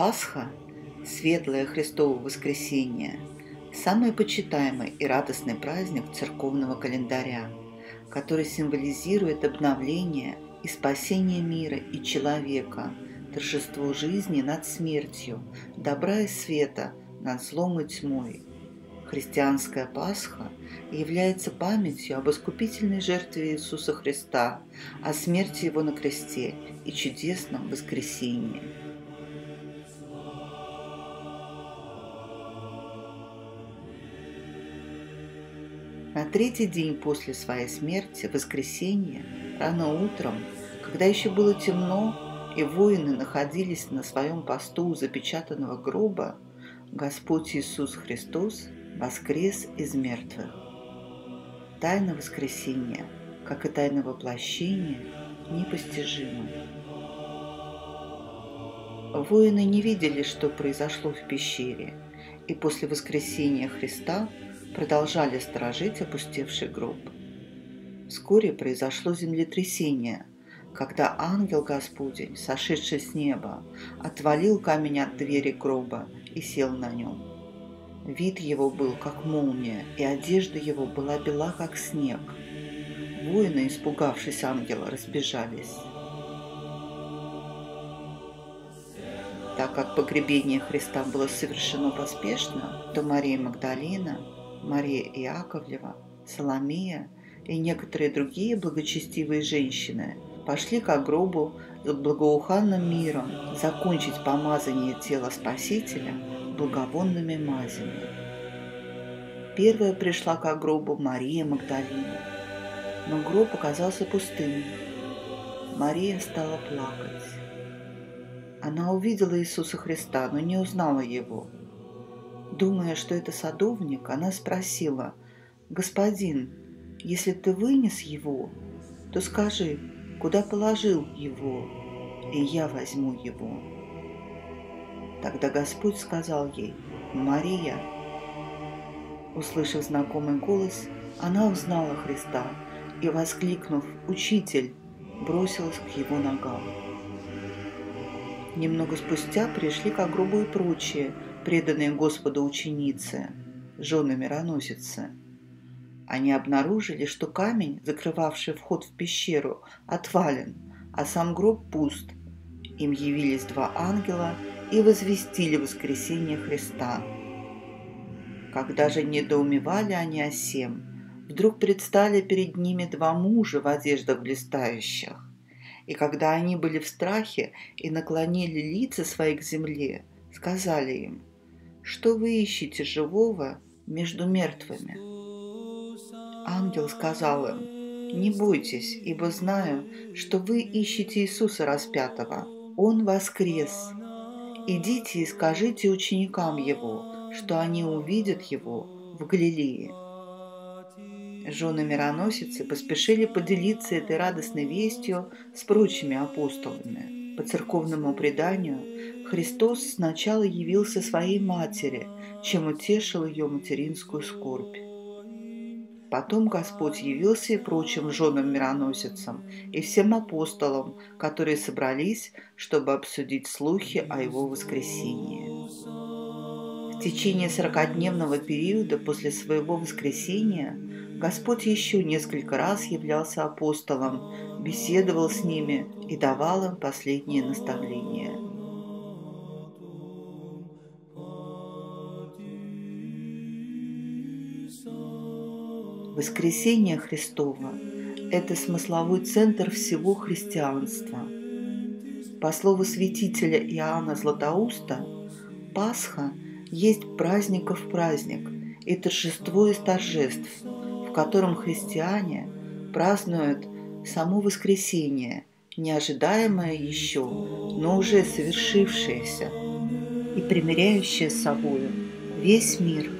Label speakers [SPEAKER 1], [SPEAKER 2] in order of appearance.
[SPEAKER 1] Пасха, светлое Христово воскресенье, самый почитаемый и радостный праздник церковного календаря, который символизирует обновление и спасение мира и человека, торжество жизни над смертью, добра и света над злом и тьмой. Христианская Пасха является памятью об искупительной жертве Иисуса Христа, о смерти Его на кресте и чудесном воскресении. На третий день после своей смерти, в воскресенье, рано утром, когда еще было темно, и воины находились на своем посту у запечатанного гроба, Господь Иисус Христос воскрес из мертвых. Тайна воскресения, как и тайна воплощения, непостижима. Воины не видели, что произошло в пещере, и после воскресения Христа – продолжали сторожить опустевший гроб. Вскоре произошло землетрясение, когда ангел Господень, сошедший с неба, отвалил камень от двери гроба и сел на нем. Вид его был, как молния, и одежда его была бела, как снег. Воины, испугавшись ангела, разбежались. Так как погребение Христа было совершено поспешно, то Мария Магдалина – Мария Иаковлева, Соломия и некоторые другие благочестивые женщины пошли к гробу с благоуханным миром закончить помазание тела Спасителя благовонными мазями. Первая пришла к гробу Мария Магдалина, но гроб оказался пустым. Мария стала плакать. Она увидела Иисуса Христа, но не узнала Его – Думая, что это садовник, она спросила, «Господин, если ты вынес его, то скажи, куда положил его, и я возьму его». Тогда Господь сказал ей, «Мария». Услышав знакомый голос, она узнала Христа и, воскликнув «Учитель!», бросилась к его ногам. Немного спустя пришли к гробу и прочие – преданные Господу ученицы, жены мироносицы. Они обнаружили, что камень, закрывавший вход в пещеру, отвален, а сам гроб пуст. Им явились два ангела и возвестили воскресение Христа. Когда же недоумевали они о сем, вдруг предстали перед ними два мужа в одеждах блистающих. И когда они были в страхе и наклонили лица свои к земле, сказали им – что вы ищете живого между мертвыми? Ангел сказал им, не бойтесь, ибо знаю, что вы ищете Иисуса распятого. Он воскрес. Идите и скажите ученикам Его, что они увидят Его в Галилее. Жены мироносицы поспешили поделиться этой радостной вестью с прочими апостолами. По церковному преданию – Христос сначала явился своей матери, чем утешил ее материнскую скорбь. Потом Господь явился и прочим женам-мироносицам, и всем апостолам, которые собрались, чтобы обсудить слухи о его воскресении. В течение сорокадневного периода после своего воскресения Господь еще несколько раз являлся апостолам, беседовал с ними и давал им последние наставления – Воскресение Христово – это смысловой центр всего христианства. По слову святителя Иоанна Златоуста, Пасха есть праздников праздник и торжество из торжеств, в котором христиане празднуют само воскресение, неожидаемое еще, но уже совершившееся и примиряющее с собой весь мир –